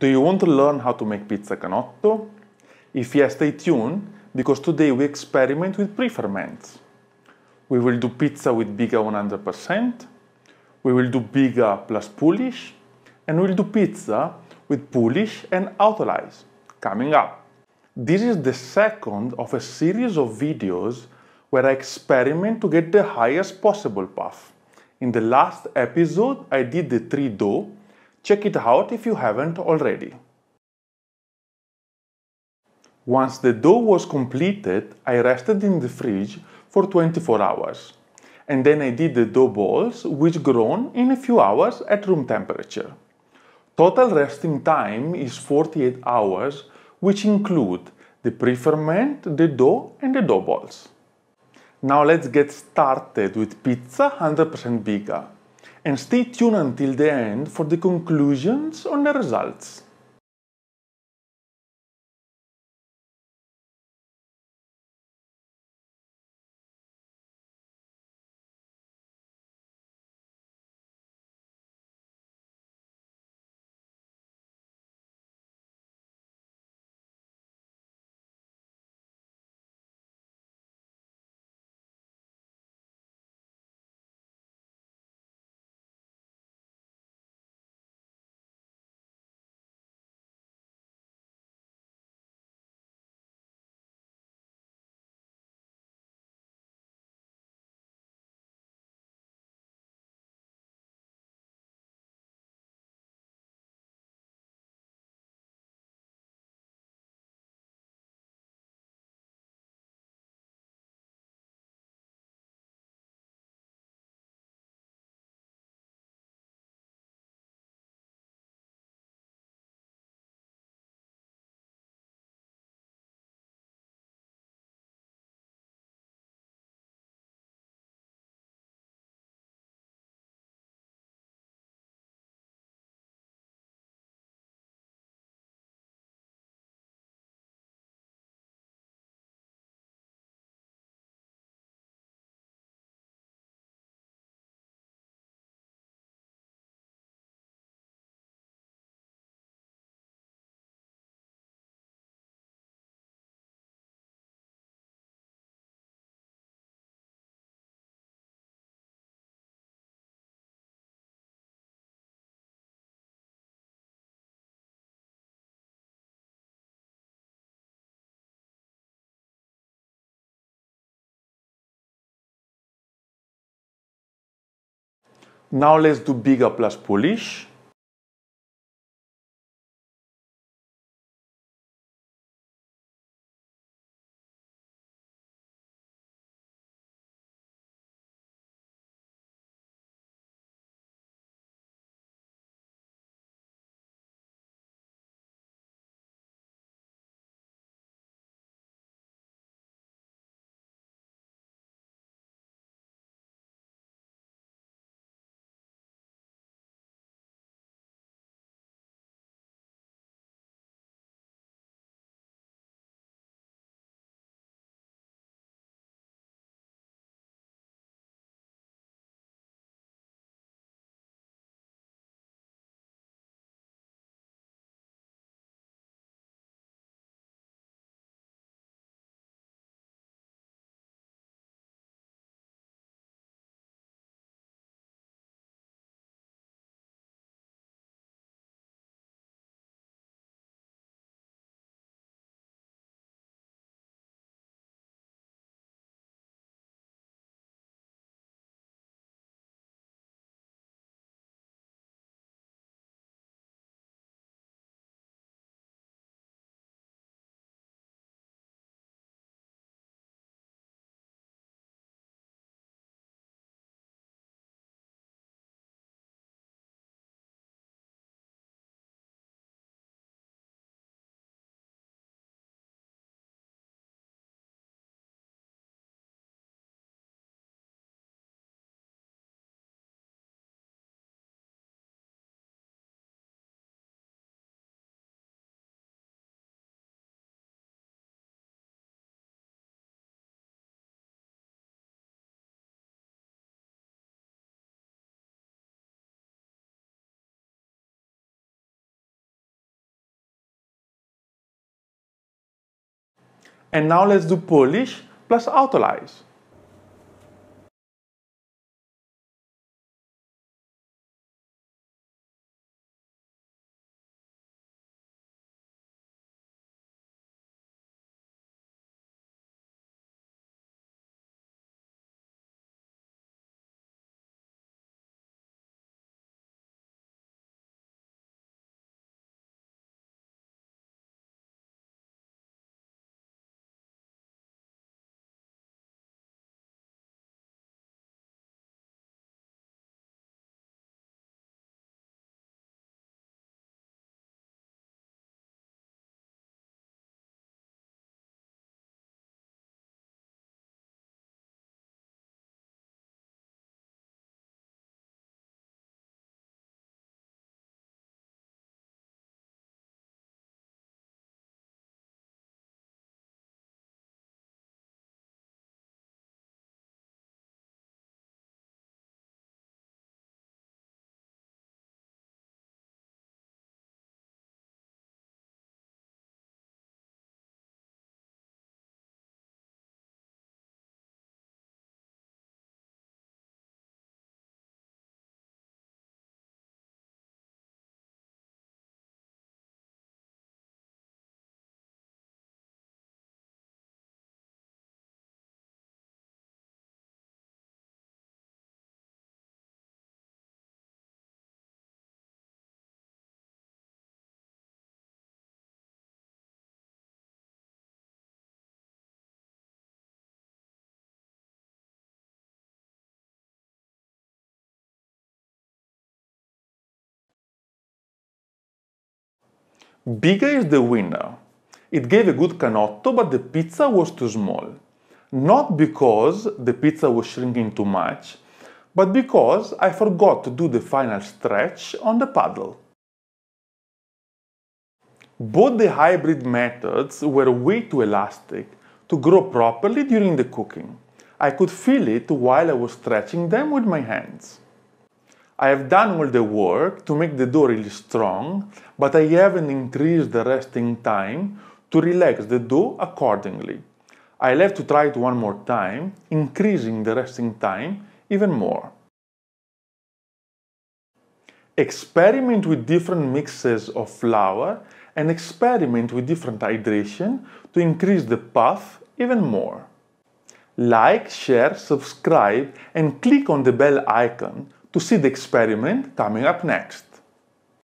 Do you want to learn how to make pizza canotto? If yes, stay tuned because today we experiment with pre-ferments. We will do pizza with Biga 100%, we will do Biga plus Poolish, and we'll do pizza with Poolish and Autolyze, coming up. This is the second of a series of videos where I experiment to get the highest possible puff. In the last episode, I did the 3 dough. Check it out if you haven't already. Once the dough was completed, I rested in the fridge for 24 hours. And then I did the dough balls, which grown in a few hours at room temperature. Total resting time is 48 hours, which include the pre-ferment, the dough and the dough balls. Now let's get started with pizza 100% Biga and stay tuned until the end for the conclusions on the results. Now let's do Biga plus Poolish. And now let's do poolish plus autolyze. Biga is the winner. It gave a good canotto, but the pizza was too small. Not because the pizza was shrinking too much, but because I forgot to do the final stretch on the paddle. Both the hybrid methods were way too elastic to grow properly during the cooking. I could feel it while I was stretching them with my hands. I have done all the work to make the dough really strong, but I haven't increased the resting time to relax the dough accordingly. I'll have to try it one more time, increasing the resting time even more. Experiment with different mixes of flour and experiment with different hydration to increase the puff even more. Like, share, subscribe, and click on the bell icon to see the experiment coming up next.